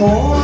않고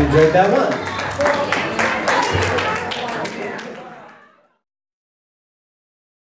you enjoyed that one.